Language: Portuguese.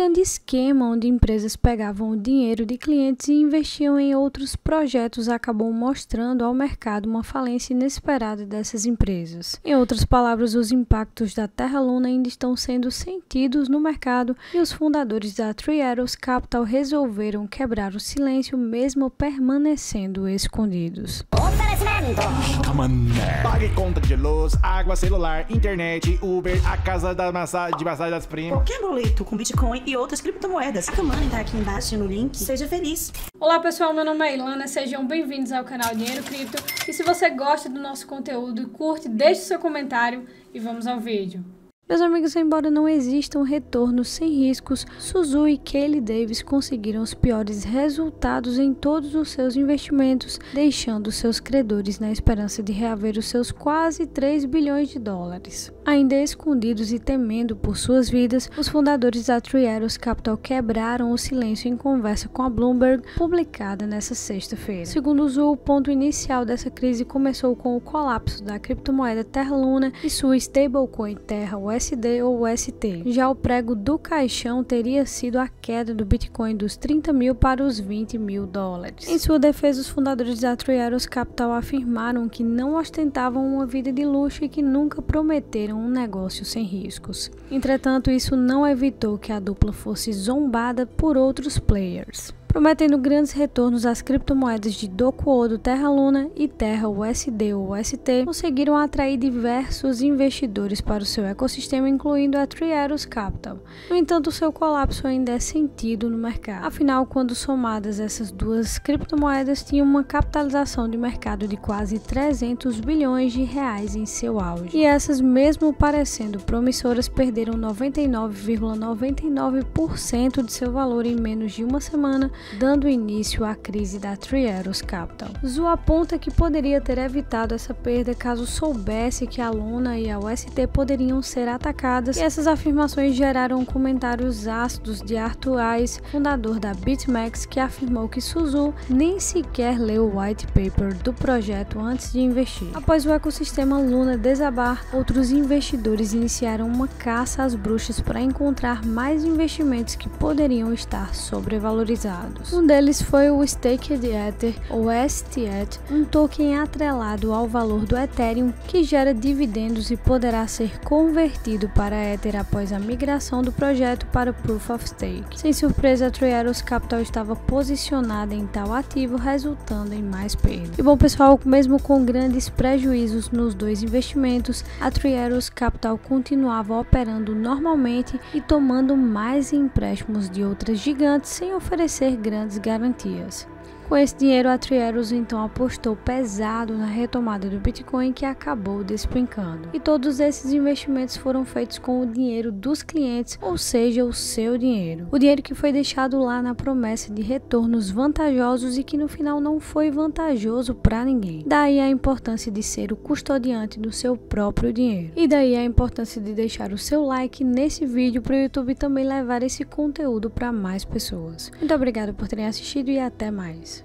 grande esquema onde empresas pegavam o dinheiro de clientes e investiam em outros projetos acabou mostrando ao mercado uma falência inesperada dessas empresas. Em outras palavras, os impactos da Terra Luna ainda estão sendo sentidos no mercado e os fundadores da Three Capital resolveram quebrar o silêncio mesmo permanecendo escondidos. Oferecimento! Pague conta de luz, água, celular, internet, Uber, a casa da massa, de massagem das primas. Qualquer boleto com Bitcoin e outras criptomoedas. A Money tá aqui embaixo no link. Seja feliz. Olá pessoal, meu nome é Ilana, sejam bem-vindos ao canal Dinheiro Cripto. E se você gosta do nosso conteúdo, curte, deixe seu comentário e vamos ao vídeo. Meus amigos, embora não existam retornos sem riscos, Suzu e Kelly Davis conseguiram os piores resultados em todos os seus investimentos, deixando seus credores na esperança de reaver os seus quase 3 bilhões de dólares. Ainda escondidos e temendo por suas vidas, os fundadores da Three Arrows Capital quebraram o silêncio em conversa com a Bloomberg, publicada nesta sexta-feira. Segundo Zu, o ponto inicial dessa crise começou com o colapso da criptomoeda Terra Luna e sua stablecoin Terra USD ou UST. Já o prego do caixão teria sido a queda do Bitcoin dos 30 mil para os 20 mil dólares. Em sua defesa, os fundadores da Three Arrows Capital afirmaram que não ostentavam uma vida de luxo e que nunca prometeram um negócio sem riscos. Entretanto, isso não evitou que a dupla fosse zombada por outros players prometendo grandes retornos às criptomoedas de Dokuo Terra Luna e Terra USD ou UST, conseguiram atrair diversos investidores para o seu ecossistema, incluindo a Three Arrows Capital. No entanto, seu colapso ainda é sentido no mercado. Afinal, quando somadas essas duas criptomoedas tinham uma capitalização de mercado de quase 300 bilhões de reais em seu auge. E essas, mesmo parecendo promissoras, perderam 99,99% ,99 de seu valor em menos de uma semana dando início à crise da Three Arrows Capital. Zu aponta que poderia ter evitado essa perda caso soubesse que a Luna e a UST poderiam ser atacadas, e essas afirmações geraram comentários ácidos de Arthur Ice, fundador da BitMEX, que afirmou que Suzu nem sequer leu o white paper do projeto antes de investir. Após o ecossistema Luna desabar, outros investidores iniciaram uma caça às bruxas para encontrar mais investimentos que poderiam estar sobrevalorizados. Um deles foi o Staked Ether, ou STET, um token atrelado ao valor do Ethereum que gera dividendos e poderá ser convertido para Ether após a migração do projeto para Proof of Stake. Sem surpresa, a Three Arrows Capital estava posicionada em tal ativo, resultando em mais perdas. E bom pessoal, mesmo com grandes prejuízos nos dois investimentos, a Three Arrows Capital continuava operando normalmente e tomando mais empréstimos de outras gigantes sem oferecer grandes garantias. Com esse dinheiro, a Trieros então apostou pesado na retomada do Bitcoin que acabou despencando. E todos esses investimentos foram feitos com o dinheiro dos clientes, ou seja, o seu dinheiro. O dinheiro que foi deixado lá na promessa de retornos vantajosos e que no final não foi vantajoso para ninguém. Daí a importância de ser o custodiante do seu próprio dinheiro. E daí a importância de deixar o seu like nesse vídeo para o YouTube também levar esse conteúdo para mais pessoas. Muito obrigado por terem assistido e até mais.